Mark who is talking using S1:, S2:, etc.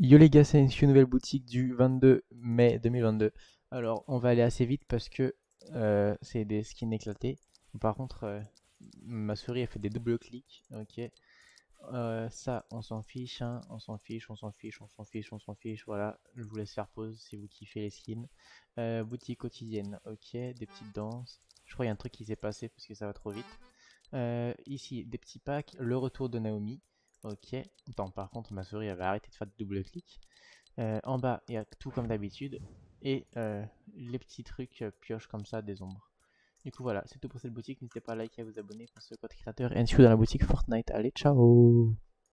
S1: Yo les gars, c'est une nouvelle boutique du 22 mai 2022. Alors, on va aller assez vite parce que euh, c'est des skins éclatés. Par contre, euh, ma souris a fait des double clics. Ok. Euh, ça, on s'en fiche, hein. on s'en fiche, on s'en fiche, on s'en fiche, on s'en fiche. Voilà, je vous laisse faire pause si vous kiffez les skins. boutique quotidienne, ok. Des petites danses. Je crois qu'il y a un truc qui s'est passé parce que ça va trop vite. ici, des petits packs. Le retour de Naomi. Ok. Attends, par contre, ma souris avait arrêté de faire de double clic. Euh, en bas, il y a tout comme d'habitude. Et euh, les petits trucs euh, comme ça des ombres. Du coup, voilà, c'est tout pour cette boutique. N'hésitez pas à liker et à vous abonner pour ce code créateur. Et dans la boutique Fortnite. Allez, ciao